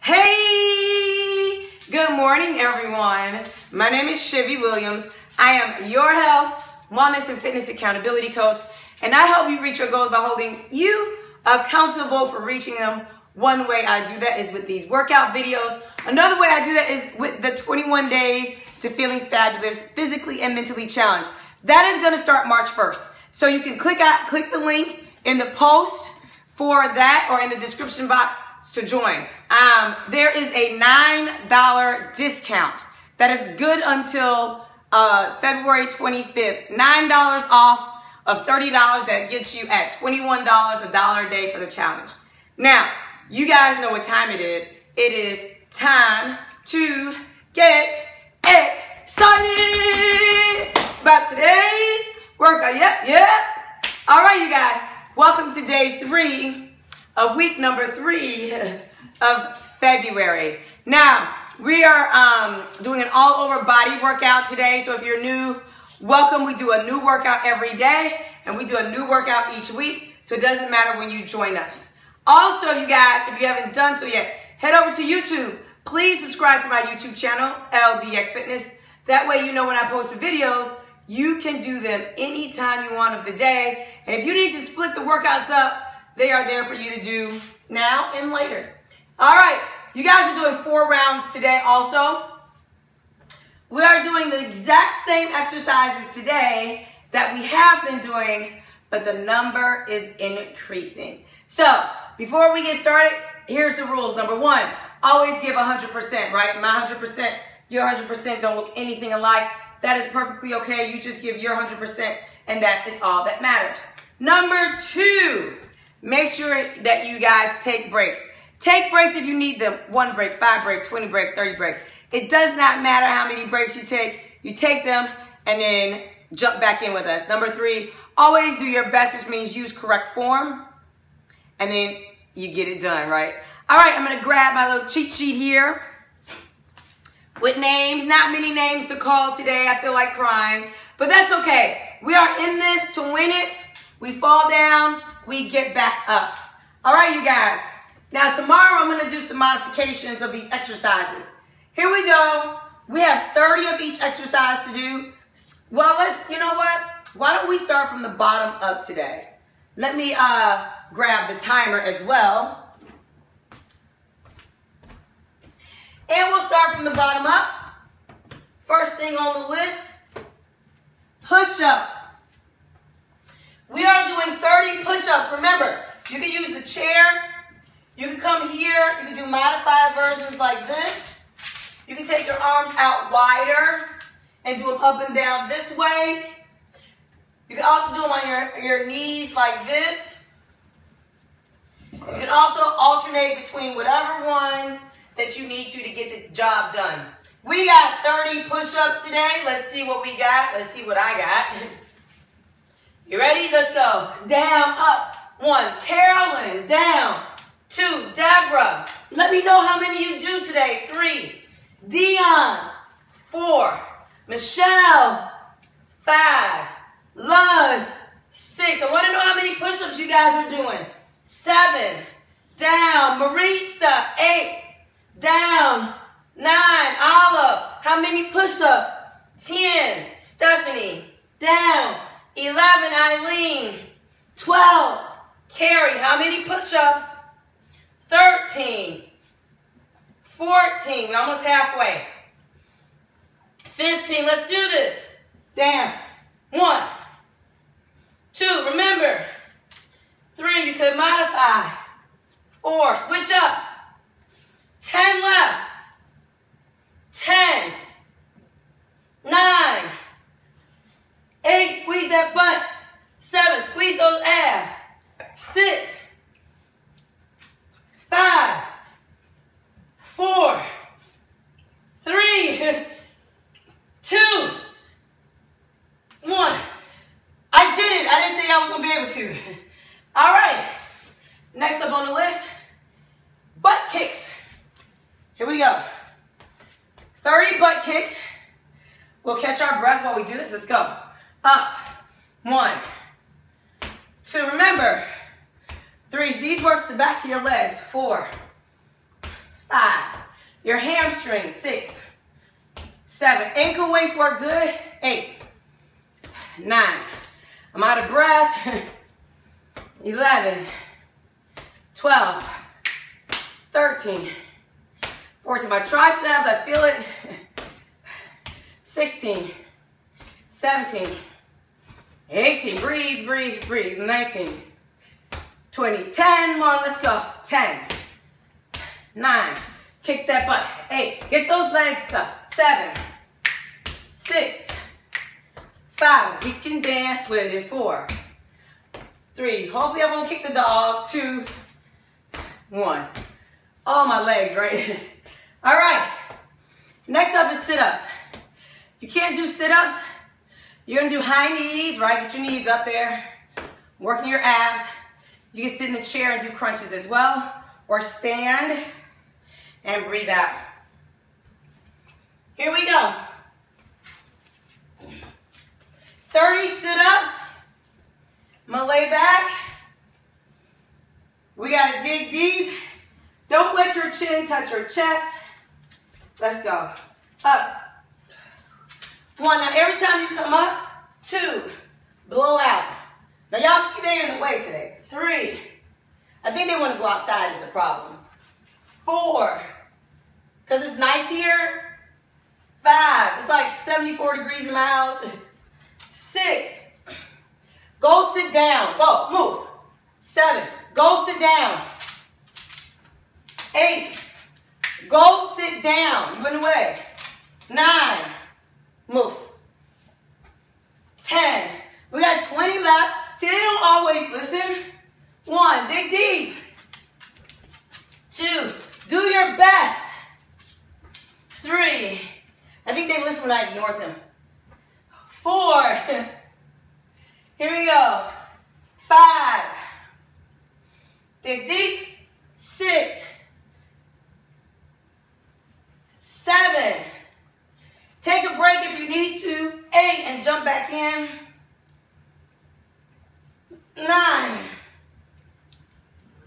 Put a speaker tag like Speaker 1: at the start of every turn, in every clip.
Speaker 1: Hey, good morning, everyone. My name is Zhivi Williams. I am your health, wellness, and fitness accountability coach, and I help you reach your goals by holding you accountable for reaching them. One way I do that is with these workout videos. Another way I do that is with the 21 days to feeling fabulous, physically and mentally challenged. That is going to start March 1st. So you can click out, click the link in the post for that or in the description box to join. Um, there is a $9 discount that is good until uh, February 25th. $9 off of $30 that gets you at $21 a dollar a day for the challenge. Now, you guys know what time it is. It is time to get excited about today's workout. Yep, yep. All right, you guys. Welcome to day three of week number three of February. Now, we are um, doing an all over body workout today. So if you're new, welcome. We do a new workout every day and we do a new workout each week. So it doesn't matter when you join us. Also, you guys, if you haven't done so yet, head over to YouTube. Please subscribe to my YouTube channel, LBX Fitness. That way you know when I post the videos, you can do them anytime you want of the day. And if you need to split the workouts up, they are there for you to do now and later. All right, you guys are doing four rounds today also. We are doing the exact same exercises today that we have been doing, but the number is increasing. So before we get started, here's the rules. Number one, always give 100%, right? My 100%, your 100% don't look anything alike. That is perfectly okay. You just give your 100% and that is all that matters. Number two, make sure that you guys take breaks. Take breaks if you need them. One break, five break, 20 break, 30 breaks. It does not matter how many breaks you take. You take them and then jump back in with us. Number three, always do your best, which means use correct form. And then you get it done, right? All right, I'm gonna grab my little cheat sheet here with names. Not many names to call today. I feel like crying, but that's okay. We are in this to win it. We fall down, we get back up. All right, you guys. Now tomorrow I'm gonna do some modifications of these exercises. Here we go. We have 30 of each exercise to do. Well, let's, you know what? Why don't we start from the bottom up today? Let me uh, grab the timer as well. And we'll start from the bottom up. First thing on the list, push-ups. We are doing 30 push-ups. Remember, you can use the chair. You can come here. You can do modified versions like this. You can take your arms out wider and do them up and down this way. You can also do them on your, your knees like this. You can also alternate between whatever ones that you need to to get the job done. We got 30 push-ups today. Let's see what we got. Let's see what I got. You ready? Let's go. Down, up. One. Carolyn, down. Two. Deborah. Let me know how many you do today. Three. Dion. Four. Michelle. Five. Luz. Six. I want to know how many push-ups you guys are doing. Seven. Down. Maritza. Eight. Down. Nine. Olive. How many push-ups? Ten. Stephanie. Down. Eleven. Eileen. Twelve. Carrie. How many push-ups? Thirteen. Fourteen. We're almost halfway. Fifteen. Let's do this. Down. One. Two. Remember. Three. You could modify. Four. Switch up. 10 left. 10. 9. 8. Squeeze that butt. 7. Squeeze those abs. 6. 5. 4. 3. 2. 1. I did it. I didn't think I was going to be able to. All right. Next up on the list. Here we go. 30 butt kicks. We'll catch our breath while we do this. Let's go. Up. One. Two. Remember, Threes, these work the back of your legs. Four, five. Your hamstring, six, seven. Ankle weights work good. Eight, nine. I'm out of breath. 11, 12, 13, 14. My triceps, I feel it. 16, 17, 18. Breathe, breathe, breathe. 19, 20, 10 more. Let's go. 10, 9. Kick that butt. 8. Get those legs up. 7, 6, 5. We can dance with it. 4, three. Hopefully I won't kick the dog. Two, one. Oh, my legs, right? All right. Next up is sit-ups. You can't do sit-ups. You're gonna do high knees, right? Get your knees up there. Working your abs. You can sit in the chair and do crunches as well. Or stand and breathe out. Here we go. 30 sit-ups. I'm gonna lay back. We gotta dig deep. Don't let your chin touch your chest. Let's go. Up. One. Now every time you come up, two. Blow out. Now y'all see they're in the way today. Three. I think they want to go outside is the problem. Four. Because it's nice here. Five. It's like 74 degrees in my house. Six. Go sit down. Go. Move. Seven. Go sit down. Eight. Go sit down. Move away. Nine. Move. Ten. We got 20 left. See, they don't always listen. One. Dig deep. Two. Do your best. Three. I think they listen when I ignore them. Four. Here we go. Five. Dig deep. Six. Seven. Take a break if you need to. Eight and jump back in. Nine.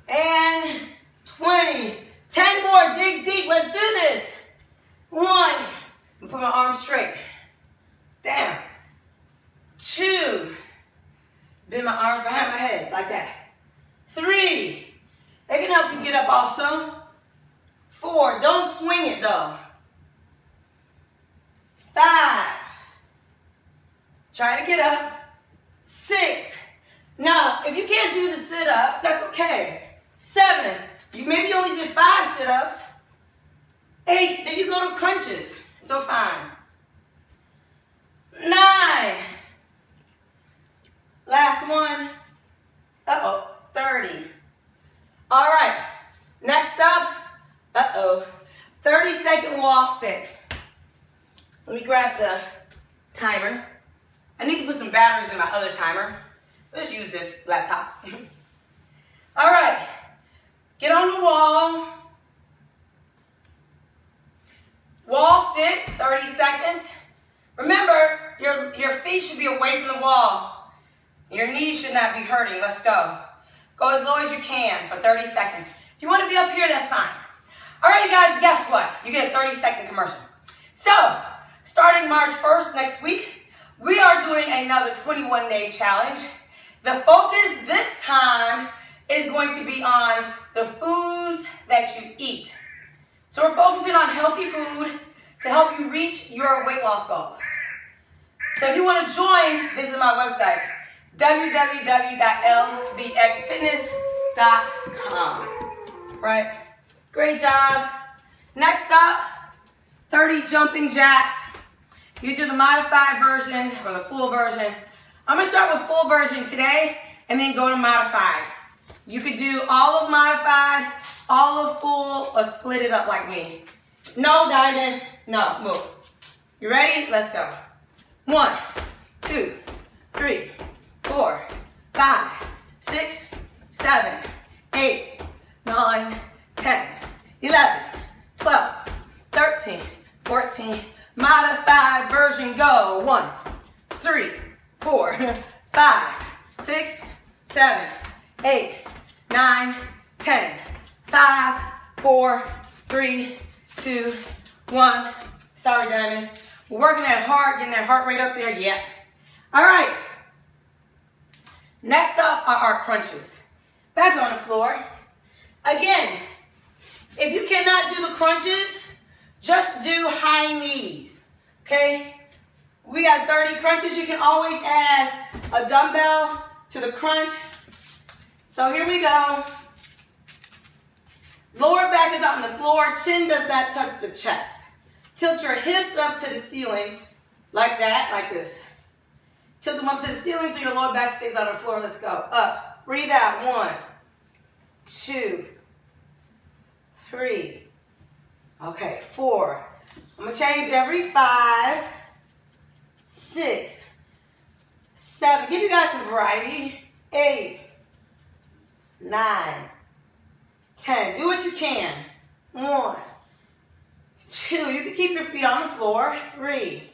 Speaker 1: And 20. 10 more. Dig deep. Let's do this. One. Put my arms straight. Down. Two. Bend my arms behind my head, like that. Three. They can help you get up also. Four. Don't swing it though. Five. Try to get up. Six. Now, if you can't do the sit-ups, that's okay. Seven. You maybe you only did five sit-ups. Eight. Then you go to crunches. So fine. Nine. Last one. Uh-oh, 30. All right, next up, uh-oh, 30 second wall sit. Let me grab the timer. I need to put some batteries in my other timer. Let's use this laptop. All right, get on the wall. Sit, 30 seconds. Remember, your, your feet should be away from the wall. Your knees should not be hurting. Let's go. Go as low as you can for 30 seconds. If you want to be up here, that's fine. All right, you guys, guess what? You get a 30 second commercial. So, starting March 1st next week, we are doing another 21 day challenge. The focus this time is going to be on the foods that you eat. So we're focusing on healthy help you reach your weight loss goal. So if you want to join, visit my website, www.lbxfitness.com. Right? Great job. Next up, 30 jumping jacks. You do the modified version or the full version. I'm gonna start with full version today and then go to modified. You could do all of modified, all of full, or split it up like me. No, Diamond. No, move. You ready? Let's go. One, two, three, four, five, six, seven, eight, nine, 10, 11, 12, 13, 14. Modified version go. One, three, four, five, six, seven, eight, nine, ten. Five, four, three, two, one. Sorry, Diamond. We're working that heart, getting that heart rate up there. Yeah. All right. Next up are our crunches. Back on the floor. Again, if you cannot do the crunches, just do high knees. Okay? We got 30 crunches. You can always add a dumbbell to the crunch. So here we go. On the floor. Chin does not touch the chest. Tilt your hips up to the ceiling like that, like this. Tilt them up to the ceiling so your lower back stays on the floor. Let's go. Up. Breathe out. One, two, three. Okay, four. I'm going to change every five, six, seven. Give you guys some variety. Eight, nine, ten. Do what you can. One, two. You can keep your feet on the floor. Three,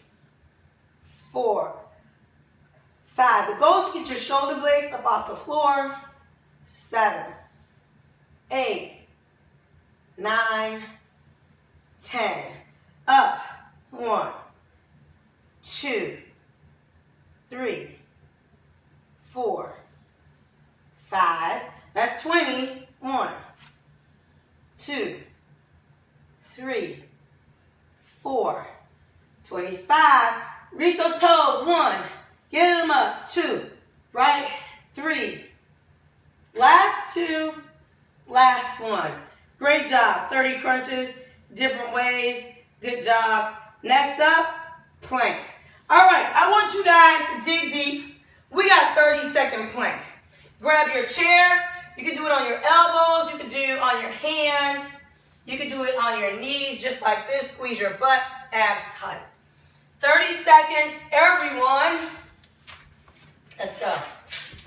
Speaker 1: four, five. The goal is to get your shoulder blades up off the floor. Seven, eight, nine, ten. Up. One, two, three, four, five. That's 20. One, two, three, four, 25. Reach those toes. One. Get them up. Two. Right. Three. Last two. Last one. Great job. 30 crunches, different ways. Good job. Next up, plank. All right, I want you guys to dig deep. We got 30 second plank. Grab your chair. You can do it on your elbows. You can do it on your hands. You can do it on your knees, just like this. Squeeze your butt, abs tight. 30 seconds, everyone. Let's go.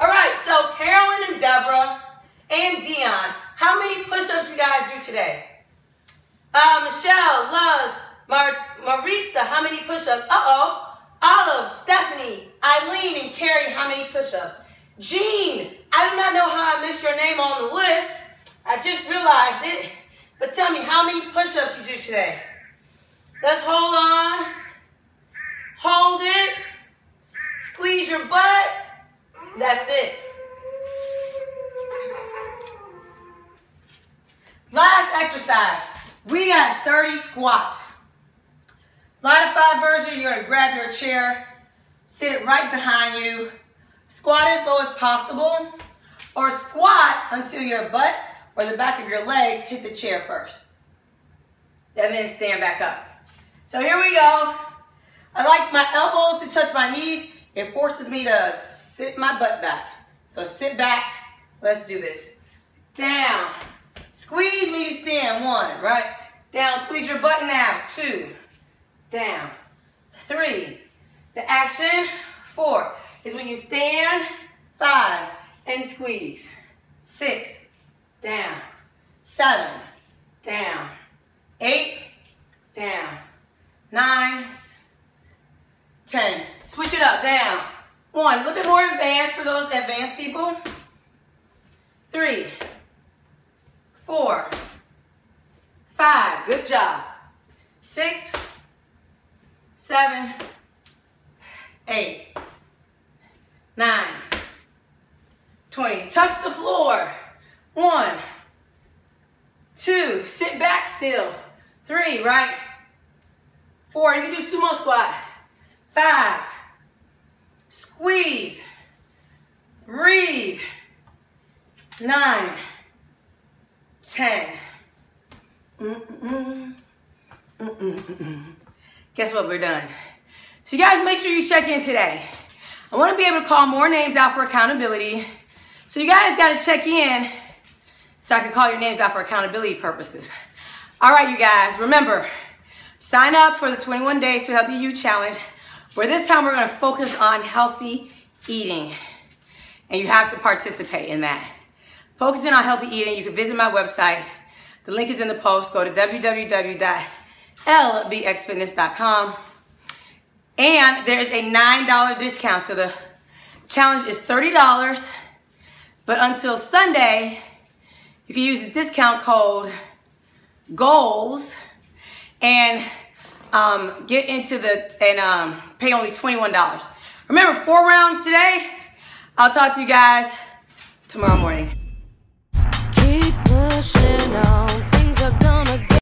Speaker 1: All right, so Carolyn and Deborah and Dion, how many push-ups you guys do today? Uh, Michelle, Luz Mar- Maritza, how many push-ups? Uh-oh. Olive, Stephanie, Eileen, and Carrie, how many push-ups? Jean, I do not know how I missed your name on the list. I just realized it. But tell me, how many push-ups you do today? Let's hold on. Hold it. Squeeze your butt. That's it. Last exercise. We got 30 squats. Modified version, you're gonna grab your chair, sit it right behind you, squat as low as possible, or squat until your butt or the back of your legs hit the chair first. And then stand back up. So here we go. I like my elbows to touch my knees. It forces me to sit my butt back. So sit back. Let's do this. Down. Squeeze when you stand. One, right? Down. Squeeze your butt and abs. Two. Down. Three. The action. Four is when you stand. Five. And squeeze. Six. Down. Seven. Down. Eight. Down. Nine. Ten. Switch it up. Down. One. A little bit more advanced for those advanced people. Three. Four. Five. Good job. Six. Seven. Eight. Nine. Twenty. Touch the floor. One. Two. Sit back still. Three, right? Four. You can do sumo squat. Five. Squeeze. Breathe. Nine. Ten. Mm-mm. Mm-mm-mm. Guess what? We're done. So you guys make sure you check in today. I want to be able to call more names out for accountability. So you guys got to check in so I can call your names out for accountability purposes. All right, you guys, remember, sign up for the 21 Days to Healthy You Challenge, where this time we're going to focus on healthy eating. And you have to participate in that. Focusing on healthy eating, you can visit my website. The link is in the post. Go to www.lbxfitness.com. And there's a $9 discount. So the challenge is $30. But until Sunday, you can use the discount code GOALS and um, get into the and um, pay only $21. Remember, four rounds today. I'll talk to you guys tomorrow morning.